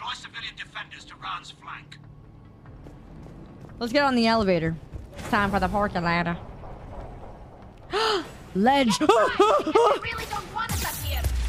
Deploy civilian defenders to Ron's flank. Let's get on the elevator. It's time for the parking ladder. Ledge. Really